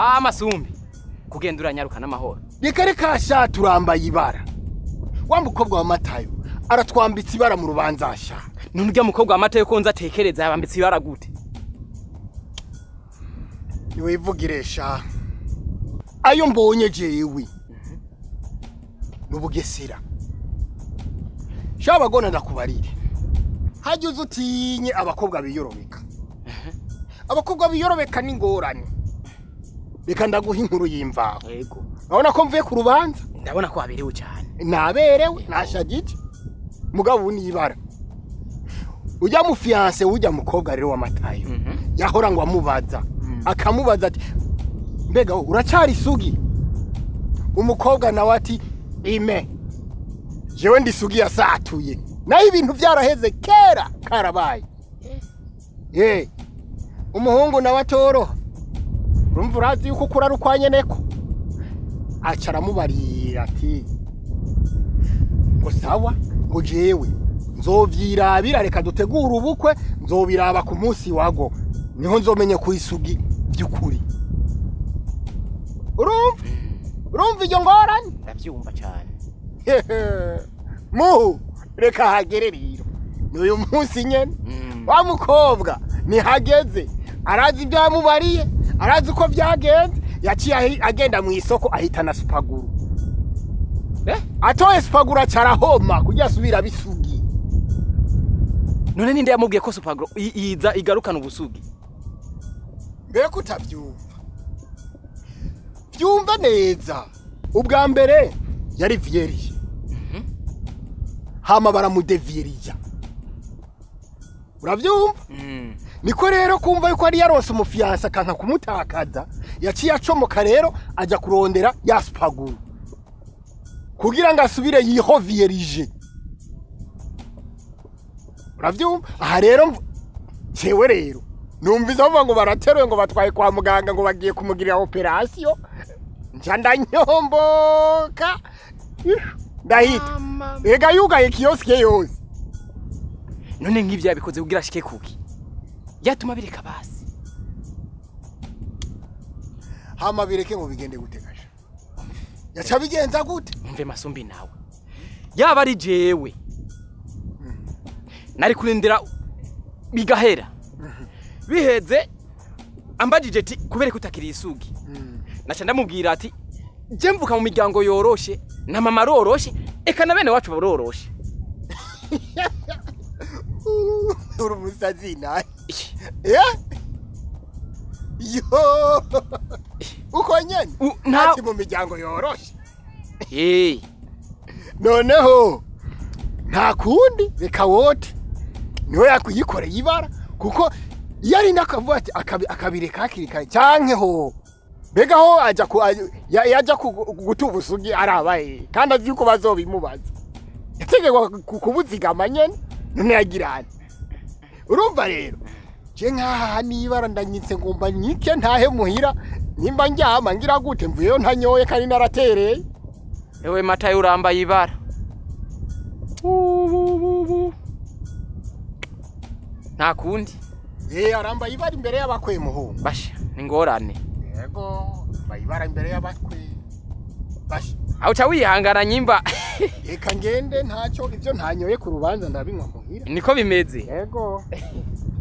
ah masumbi kugenda uranyaruka n'amahoro reka reka sha turambaye ibara. Wa mukobwa wa matayo aratwambitse ibara mu rubanza sha. None mukobwa wa mata yo konza atekereza yabambitse ibara gute? Niwivugire sha. Ayo mbonye jewe. Nubugesera. Sha abagona ndakubarire. Hajya uza utinye abakobwa biyorobeka abakobwa biyorobeka ni ingorane reka ndaguha inkuru y'imvaho. Yego. Urabona ko mvuye ku rubanza? Ndabona ko waberewe cyane. Naberewe nashagije mugabo ubu ni ibara ujya mu fiyanse ujya mukobwa rero w'amatayo. Yahora ngo amubaza. Akamubaza ati mbega uracyari isugi? Umukobwa nawe ati ime. Jewe ndi isugi yasatuye. Naho ibintu byaraheze kera karabaye. Ye umuhungu nawe atoroha. Urumva urazi yuko ukura ari ukwa nyeneko aca aramubarira ati ngo sawa ngo jewe nzovyirabira reka dutegure ubukwe nzobiraba ku munsi wago ni ho nzomenye ku isugi by'ukuri urumva? Urumva iryo ngorane? Ndabyumva cyane muhu reka hagere rero. N'uyu munsi nyene. Mm. wa mukobwa nihageze arazi ibyo yamubariye arazi uko byagenze yaciye agenda mu isoko ahitana supaguru. Eh? Atoye supaguru aca arahoma kugira asubira bisugi. None ninde yamubwiye ko supagro i- iza igarukana ubusugi? Mbere ko utabyumva byumva neza. Ubwa mbere yari viyeriye hama baramudeviriya urabyumva Mm. Niko rero kumva yuko yari yaronse umufiyanse akanka kumutakaza yaciye acomoka rero ajya kurondera ya supaguru kugira ngo asubire yihoviyerije urabyumva aha rero jewe rero numvise bavuga ngo barateruye ngo batwaye kwa muganga ngo bagiye kumugirira operasiyo. Nca ndanyomboka. Ndahita. Ega yugaye kiyosike yose. None nk'ibyo yabikoze kugira ashike kuki? Yatuma bireka basi. Hama bireke ngo bigende gutegasha yaca bigenza gute? Umve masumbi nawe. Yaba ari jewe. Nari kurindira bigahera. Biheze ambajije ati kubera ko utakiri isugi. Naca ndamubwira ati je mvuka mu miryango yoroshe na mama aroroshe eka na bene wacu baroroshe. Uri umusazi nawe? Yo. Uko nyene U- nta- ati mu miryango yoroshe. Eh, noneho nta kundi. Reka wote. Niwe yakwiyikoreye ibara kuko iyo ari n'akavuga ati akabi- akabireka hakiri kare. Canke ho? Mbega ho yajya guta ubusugi arabaye. Kandi azi yuko bazobimubaza. Yategekwa ku- kubuzigama nyene none yagirane urumva rero? Je nkaha nibara ndanyitse ngomba nyike ntahe muhira nimba njyama ngira gute mvuyeyo ntanyoye kandi naratereye. Ewe matayo urambaye ibara. Nta kundi? Ye arambaye ibara imbere y'abakwe muhungu basha ni ngorane. Yego bayibara imbere y'abakwe. Basha. Aho uca wihangana nyimba. Reka ngende ntacyo ibyo ntanyoye ku rubanza ndabinywa muhira. Niko bimeze. Yego.